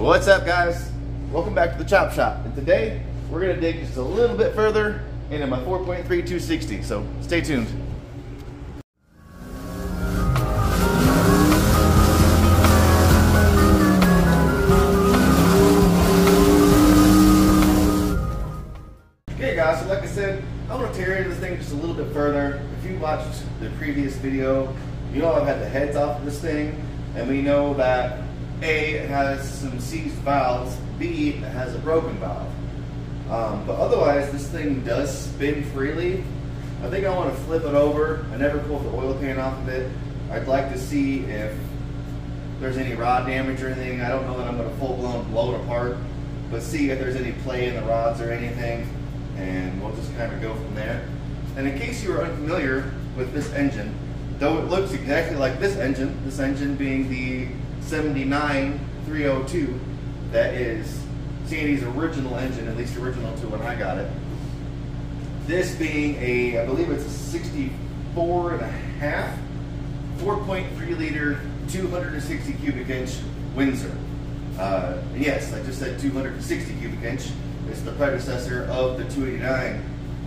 What's up guys? Welcome back to the Chop Shop. And today we're gonna dig just a little bit further into my 4.3 260. So stay tuned. Okay guys, so like I said, I want to tear into this thing just a little bit further. If you watched the previous video, you know I've had the heads off of this thing, and we know that A, has some seized valves, B, has a broken valve. Um, but otherwise, this thing does spin freely. I think I want to flip it over. I never pulled the oil pan off of it. I'd like to see if there's any rod damage or anything. I don't know that I'm going to full blown blow it apart, but see if there's any play in the rods or anything, and we'll just kind of go from there. And in case you are unfamiliar with this engine, though it looks exactly like this engine, this engine being the 79302, that is Sandy's original engine, at least original to when I got it. This being a, I believe it's a 64 and a half, 4.3 liter, 260 cubic inch Windsor. Uh, yes, I just said 260 cubic inch. It's the predecessor of the 289.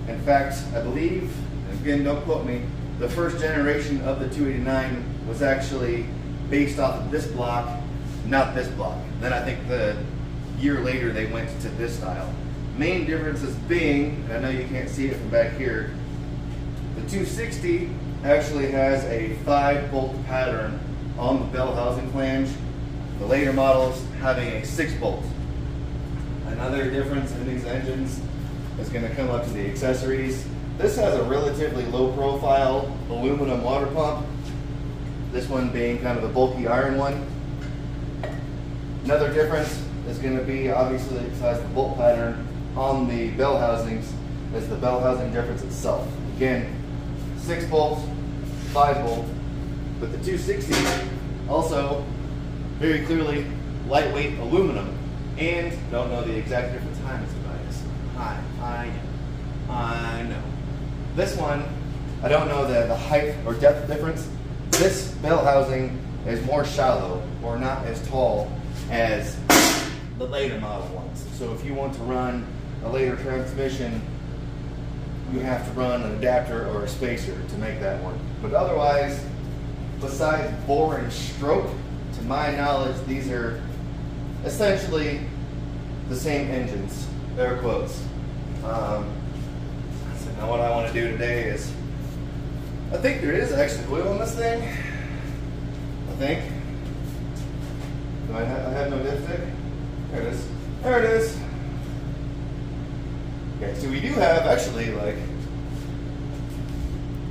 In fact, I believe, again, don't quote me, the first generation of the 289 was actually based off of this block, not this block. Then I think the year later they went to this style. Main differences being, I know you can't see it from back here, the 260 actually has a five bolt pattern on the bell housing flange. The later models having a six bolt. Another difference in these engines is going to come up to the accessories. This has a relatively low profile aluminum water pump. This one being kind of the bulky iron one. Another difference is going to be obviously besides the bolt pattern on the bell housings is the bell housing difference itself. Again, six bolts, five bolt, but the 260 also very clearly lightweight aluminum and don't know the exact difference. Mr. Bias. Hi, I know. I know. This one, I don't know the, the height or depth difference. This bell housing is more shallow or not as tall as the later model ones. So if you want to run a later transmission, you have to run an adapter or a spacer to make that work. But otherwise, besides bore and stroke, to my knowledge, these are essentially the same engines, air quotes. Um, so now what I want to do today is, I think there is actually oil in this thing. I think. Do I, ha I have no dipstick? There it is. There it is. Okay, so we do have actually like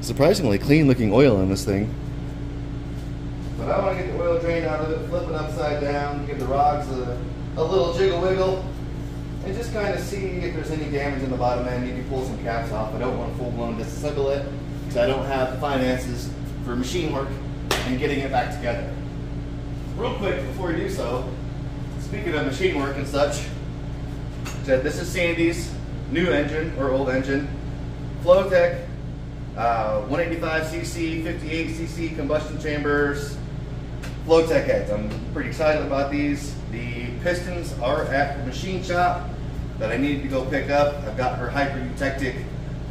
surprisingly clean looking oil on this thing. But I want to get the oil drained out of it, flip it upside down, give the rods a, a little jiggle wiggle, and just kind of see if there's any damage in the bottom end. Maybe pull some caps off. I don't want to full blown disassemble it because I don't have the finances for machine work and getting it back together. Real quick before we do so, speaking of machine work and such, this is Sandy's new engine or old engine, Flotek, uh, 185cc, 58cc combustion chambers, Flotek heads. I'm pretty excited about these. The pistons are at the machine shop that I needed to go pick up. I've got her Hyper Eutectic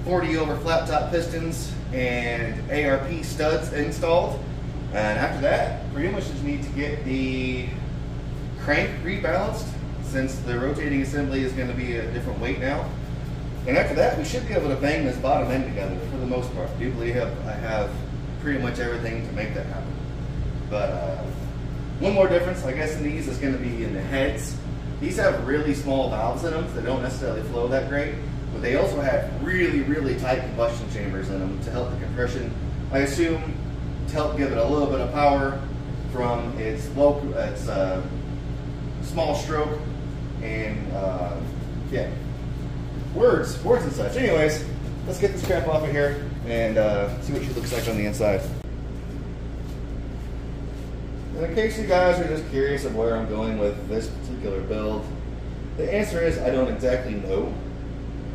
40 over flat top pistons and ARP studs installed. And after that, pretty much just need to get the crank rebalanced since the rotating assembly is going to be a different weight now. And after that, we should be able to bang this bottom end together for the most part. I do believe I have pretty much everything to make that happen. But uh, one more difference, I guess, in these is going to be in the heads. These have really small valves in them that don't necessarily flow that great, but they also have really, really tight combustion chambers in them to help the compression. I assume to help give it a little bit of power from its low, its uh, small stroke, and uh, yeah, words, words and such. Anyways, let's get this crap off of here and uh, see what she looks like on the inside. And in case you guys are just curious of where I'm going with this particular build, the answer is I don't exactly know.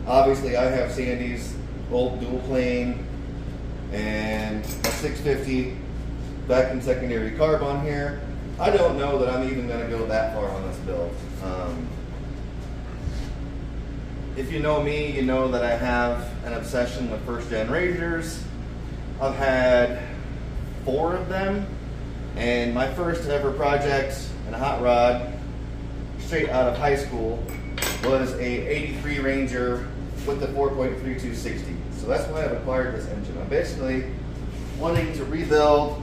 Obviously, I have Sandy's old dual plane and a 650 vacuum secondary carb on here. I don't know that I'm even going to go that far on this build. Um, if you know me, you know that I have an obsession with first gen Rangers. I've had four of them, and my first ever project in a hot rod, straight out of high school, was a 83 Ranger with the 4.3260. So that's why I've acquired this engine. I'm basically wanting to rebuild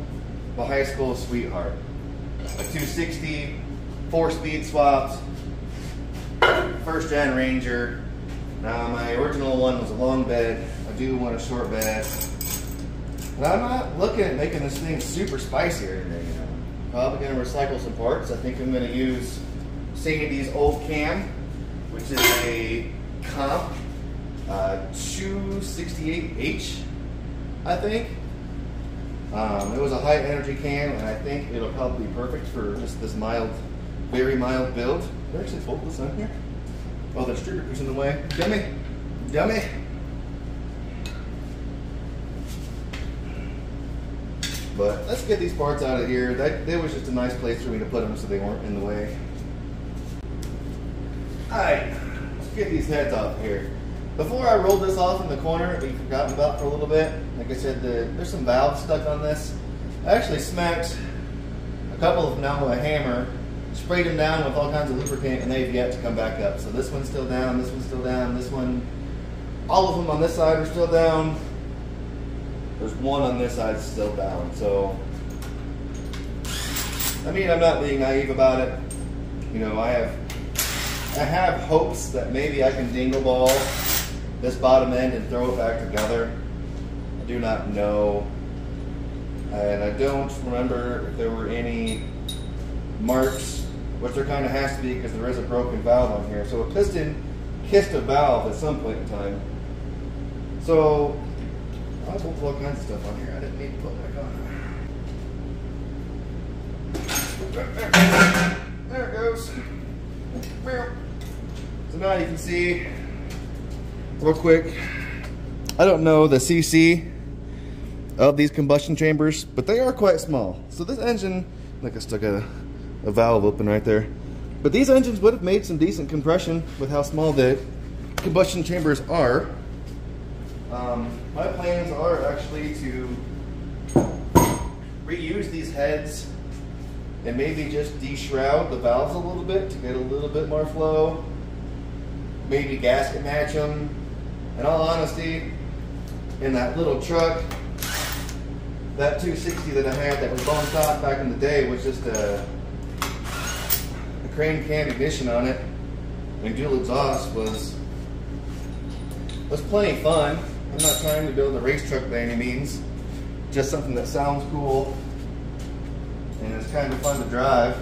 my high school sweetheart. A 260, four speed swapped, first gen Ranger. Now my original one was a long bed. I do want a short bed. But I'm not looking at making this thing super spicy or anything, you know. Probably gonna recycle some parts. I think I'm gonna use Sandy's old cam, which is a comp uh, 268H, I think. Um, it was a high energy cam, and I think it'll probably be perfect for just this mild, very mild build. Did I actually fold this on here? Oh, the distributor's in the way. Dummy, dummy. But let's get these parts out of here. That, that was just a nice place for me to put them so they weren't in the way. Alright, let's get these heads off here. Before I rolled this off in the corner that you forgotten about for a little bit, like I said, the, there's some valves stuck on this. I actually smacked a couple of them down with a hammer, sprayed them down with all kinds of lubricant, and they've yet to come back up. So this one's still down, this one's still down, this one, all of them on this side are still down. There's one on this side still down. So, I mean, I'm not being naive about it. You know, I have, I have hopes that maybe I can dingle ball this bottom end and throw it back together. I do not know. And I don't remember if there were any marks, which there kind of has to be because there is a broken valve on here. So a piston kissed a valve at some point in time. So I will put all kinds of stuff on here. I didn't need to put back on. There it goes. So now you can see, real quick, I don't know the CC of these combustion chambers, but they are quite small. So this engine, like I got a, a valve open right there, but these engines would have made some decent compression with how small the combustion chambers are. Um, my plans are actually to reuse these heads and maybe just deshroud the valves a little bit to get a little bit more flow. Maybe gasket match them. In all honesty, in that little truck, that 260 that I had that was bone stock back in the day was just a, a crane can ignition on it. And dual exhaust was was plenty fun. I'm not trying to build a race truck by any means. Just something that sounds cool and it's kind of fun to drive.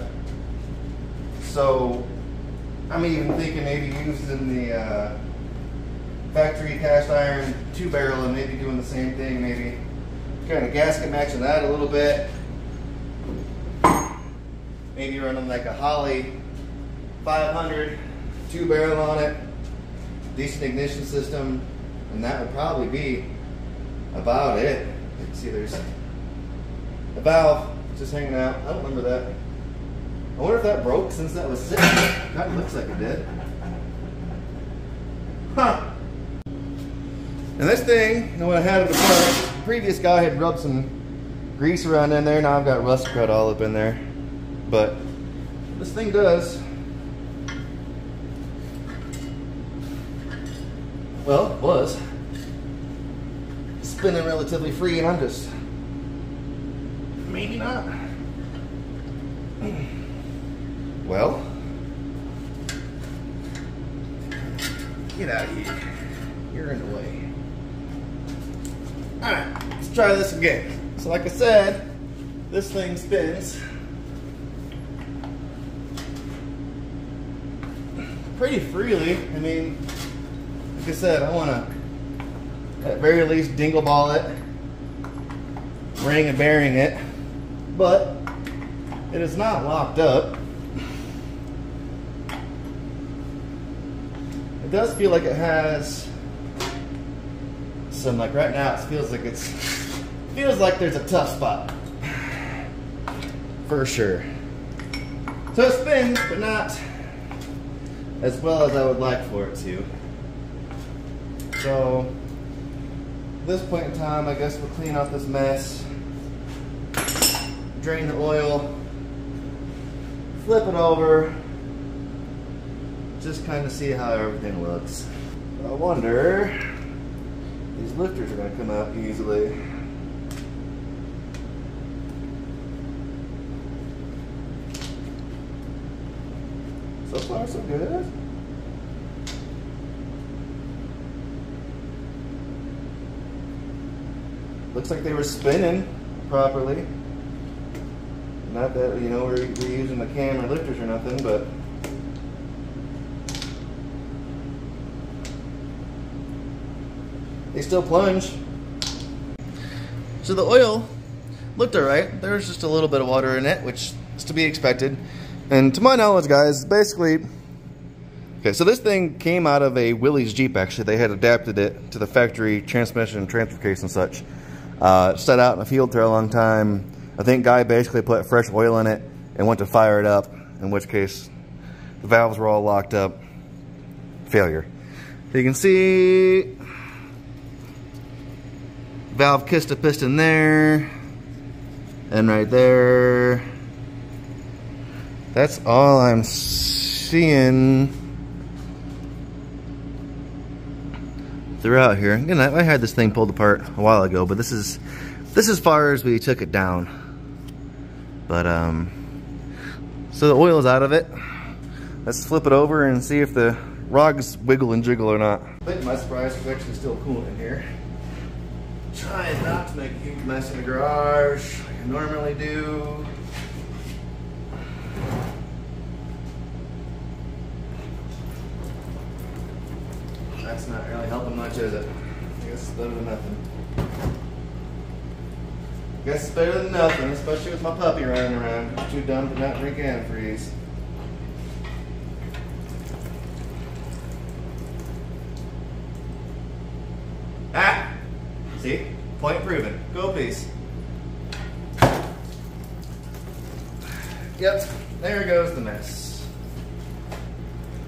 So I'm even thinking maybe using the uh, factory cast iron two barrel and maybe doing the same thing, maybe kind of gasket matching that a little bit. Maybe running like a Holley 500 two barrel on it, decent ignition system, and that would probably be about it. See there's a valve just hanging out. I don't remember that. I wonder if that broke since that was sitting. Kind of looks like it did. Huh. And this thing, you know, when I had it apart, the previous guy had rubbed some grease around in there. Now I've got rust crud all up in there. But this thing does. Well, was. Spinning relatively free and I'm just Maybe not. Hmm. Well, get out of here. You're in the way. Alright, let's try this again. So like I said, this thing spins pretty freely. I mean, like I said, I want to at very least dingle ball it, ring and bearing it but it is not locked up. It does feel like it has some, like right now it feels like it's, feels like there's a tough spot. For sure. So it spins, but not as well as I would like for it to. So, at this point in time, I guess we'll clean off this mess, drain the oil, flip it over, just kind of see how everything looks. I wonder, these lifters are to come out easily. So far, so good. Looks like they were spinning properly. Not that, you know, we're, we're using the camera lifters or nothing, but they still plunge. So the oil looked alright. There was just a little bit of water in it, which is to be expected. And to my knowledge, guys, basically, okay, so this thing came out of a Willys Jeep, actually. They had adapted it to the factory transmission and transfer case and such. Uh, set out in the field for a long time. I think guy basically put fresh oil in it and went to fire it up, in which case the valves were all locked up. Failure. So you can see valve kissed a piston there and right there that's all I'm seeing throughout here. Again, I had this thing pulled apart a while ago, but this is this is as far as we took it down. But um, so the oil is out of it. Let's flip it over and see if the rods wiggle and jiggle or not. But my surprise, it's actually still cool in here. Trying not to make a huge mess in the garage like I normally do. That's not really helping much, is it? I guess it's better than nothing. I guess it's better than nothing, especially with my puppy running around. Too dumb to not drink antifreeze. See? Point proven. Go piece. Yep, there goes the mess.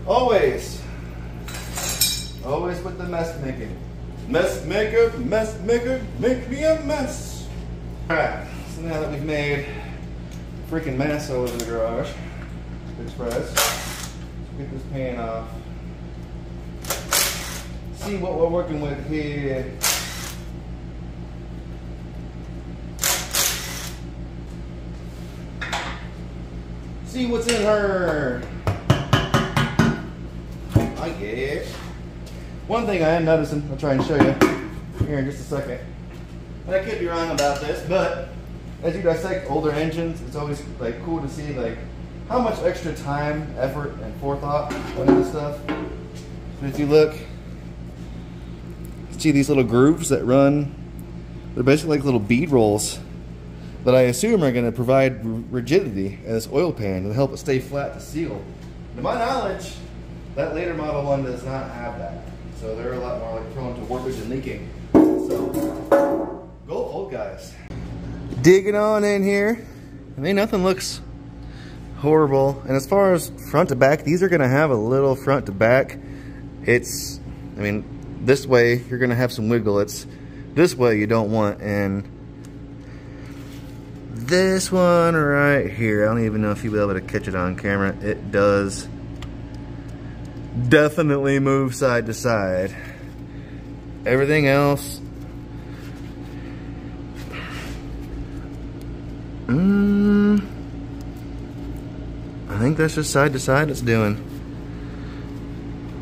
Always Always with the mess making. Mess maker, mess maker, make me a mess. Alright, so now that we've made a freaking mess all over the garage, express, get this pan off. See what we're working with here. See what's in her. I guess. one thing I am noticing, I'll try and show you here in just a second. And I could be wrong about this, but as you dissect older engines, it's always like cool to see like how much extra time, effort, and forethought went into this stuff. But if you look, see these little grooves that run, they're basically like little bead rolls that I assume are going to provide rigidity in this oil pan and help it stay flat to seal. To my knowledge, that later model one does not have that. So they're a lot more like prone to warpage and leaking. So go old guys. Digging on in here. I mean, nothing looks horrible. And as far as front to back, these are gonna have a little front to back. It's, I mean, this way you're gonna have some wiggle. It's this way you don't want. And this one right here, I don't even know if you'll be able to catch it on camera. It does definitely move side to side. Everything else, mm, I think that's just side to side it's doing.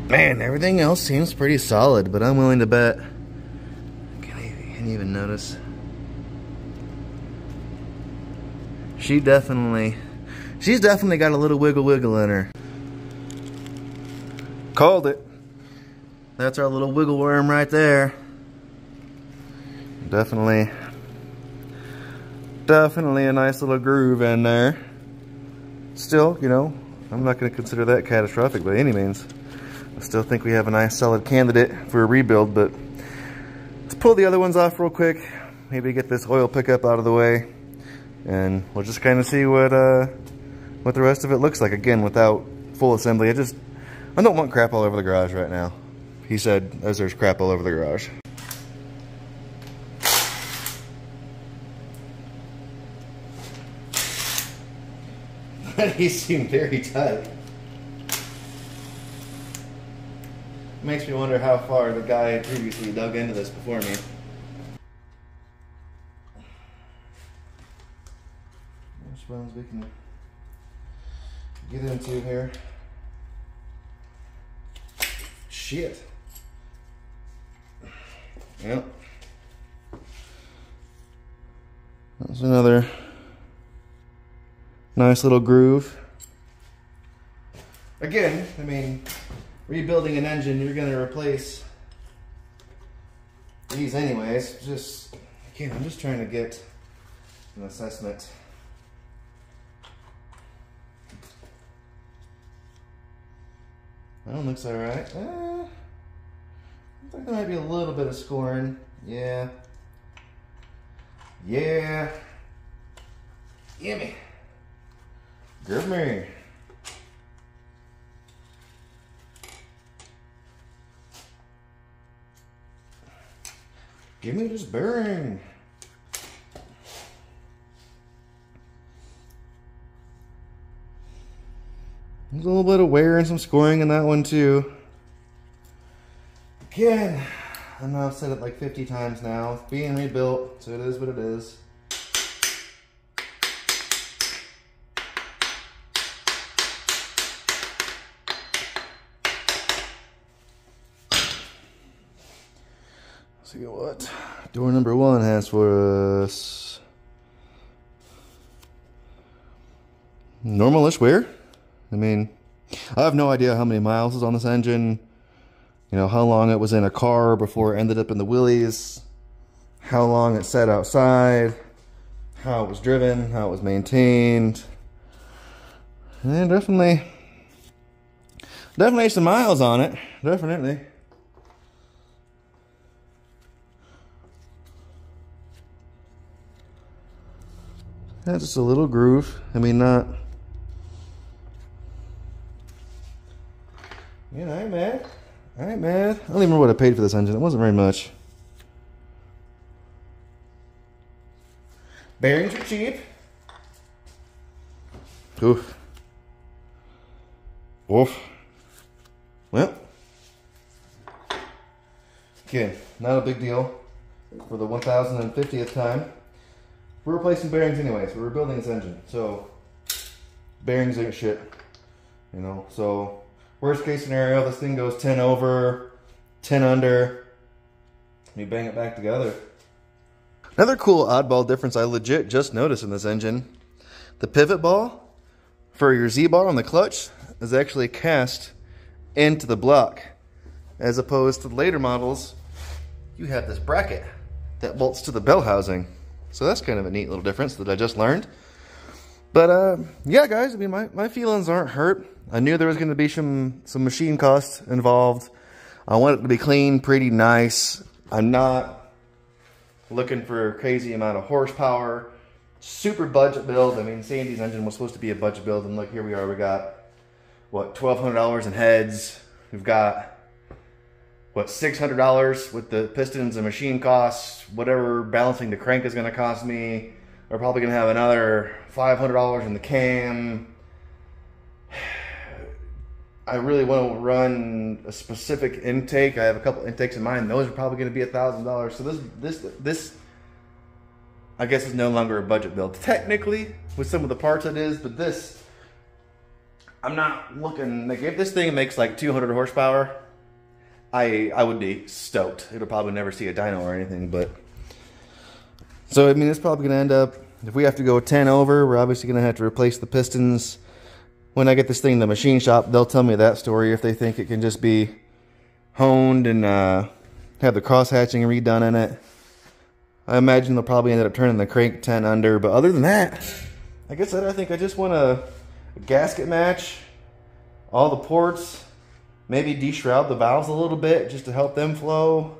Man, everything else seems pretty solid, but I'm willing to bet. Can you, can you even notice? She definitely, she's definitely got a little wiggle wiggle in her. Called it. That's our little wiggle worm right there. Definitely, definitely a nice little groove in there. Still, you know, I'm not going to consider that catastrophic by any means. I still think we have a nice solid candidate for a rebuild, but let's pull the other ones off real quick. Maybe get this oil pickup out of the way. And we'll just kind of see what uh, what the rest of it looks like. Again, without full assembly. I just, I don't want crap all over the garage right now. He said, as there's crap all over the garage. he seemed very tight. Makes me wonder how far the guy previously dug into this before me. Ones we can get into here. Shit. Yep. That's another nice little groove. Again, I mean, rebuilding an engine, you're going to replace these anyways. Just, again, I'm just trying to get an assessment. That one looks alright. Eh, think there might be a little bit of scoring. Yeah. Yeah. Gimme. Give me. Give me this bearing. There's a little bit of wear and some scoring in that one too. Again, I know I've said it like 50 times now. It's being rebuilt, so it is what it is. see what door number one has for us. Normalish wear. I mean, I have no idea how many miles is on this engine. You know, how long it was in a car before it ended up in the Willys. How long it sat outside. How it was driven. How it was maintained. And definitely, definitely some miles on it. Definitely. That's just a little groove. I mean, not. Mad. I don't even remember what I paid for this engine. It wasn't very much. Bearings are cheap. Oof. Oof. Well. Again, not a big deal for the 1050th time. We're replacing bearings anyways. We're rebuilding this engine. So bearings ain't shit. You know, so worst case scenario, this thing goes 10 over, 10 under. We bang it back together. Another cool oddball difference I legit just noticed in this engine. The pivot ball for your Z-bar on the clutch is actually cast into the block. As opposed to later models, you have this bracket that bolts to the bell housing. So that's kind of a neat little difference that I just learned. But uh, yeah, guys, I mean, my, my feelings aren't hurt. I knew there was going to be some, some machine costs involved. I want it to be clean, pretty nice. I'm not looking for a crazy amount of horsepower. Super budget build. I mean, Sandy's engine was supposed to be a budget build, and look, here we are. We got, what, $1,200 in heads. We've got what six hundred dollars with the pistons and machine costs, whatever balancing the crank is going to cost me. We're probably going to have another five hundred dollars in the cam. I really want to run a specific intake. I have a couple intakes in mind. Those are probably going to be a thousand dollars. So this this this I guess is no longer a budget build. Technically, with some of the parts it is, but this I'm not looking like if this thing makes like 200 horsepower I I would be stoked. It'll probably never see a dyno or anything, but so I mean it's probably gonna end up if we have to go 10 over, we're obviously gonna have to replace the pistons. When I get this thing in the machine shop, they'll tell me that story if they think it can just be honed and uh, have the cross hatching redone in it. I imagine they'll probably end up turning the crank 10 under, but other than that, like I said, I think I just want a, a gasket match, all the ports, maybe deshroud the valves a little bit just to help them flow.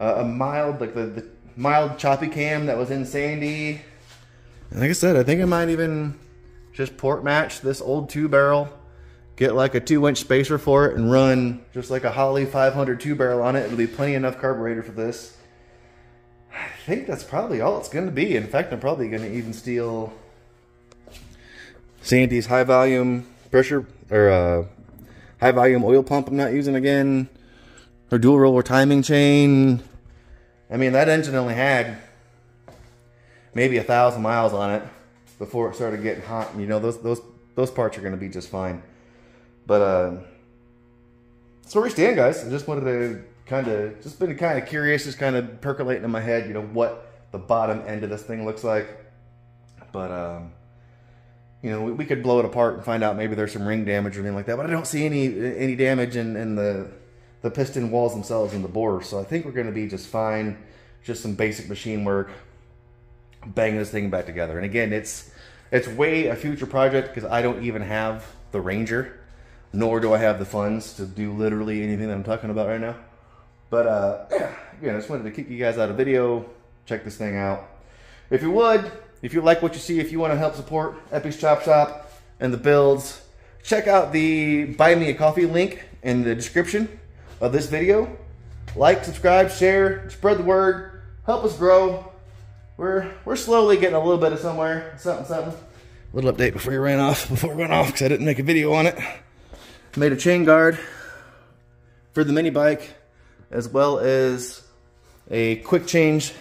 Uh, a mild, like the, the mild choppy cam that was in Sandy. And like I said, I think I might even just port match this old two barrel, get like a two inch spacer for it and run just like a Holley 500 two barrel on it. It'll be plenty enough carburetor for this. I think that's probably all it's going to be. In fact, I'm probably going to even steal Sandy's high volume pressure or uh, high volume oil pump I'm not using again. Her dual roller timing chain. I mean, that engine only had maybe a thousand miles on it before it started getting hot. And you know, those those those parts are going to be just fine. But uh, that's where we stand, guys. I just wanted to kind of just been kind of curious, just kind of percolating in my head. You know what the bottom end of this thing looks like. But um, you know, we, we, could blow it apart and find out maybe there's some ring damage or anything like that. But I don't see any any damage in, in the the piston walls themselves and the bore. So I think we're going to be just fine. Just some basic machine work, bang this thing back together. And again, it's it's way a future project because I don't even have the Ranger, nor do I have the funds to do literally anything that I'm talking about right now. But uh, yeah, again, I just wanted to kick you guys out a video. Check this thing out. If you would, if you like what you see, if you want to help support Eppy's Chop Shop and the builds, check out the Buy Me a Coffee link in the description of this video. Like, subscribe, share, spread the word, help us grow. We're we're slowly getting a little bit of somewhere, something, something. Little update before you ran off, before we went off, because I didn't make a video on it. Made a chain guard for the mini bike, as well as a quick change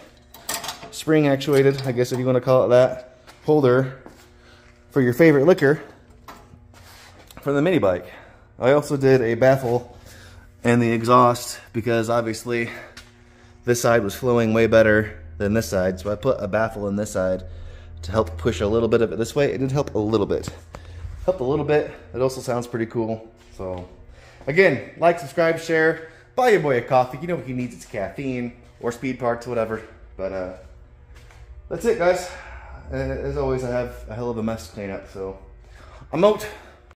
spring actuated, I guess if you want to call it that, holder for your favorite liquor for the mini bike. I also did a baffle and the exhaust because obviously this side was flowing way better than this side. So I put a baffle in this side to help push a little bit of it this way. It did help a little bit. Helped a little bit. It also sounds pretty cool. So again, like, subscribe, share. Buy your boy a coffee. You know what he needs. It's caffeine or speed parts, whatever. But uh, that's it, guys. As always, I have a hell of a mess to clean up, so I'm out.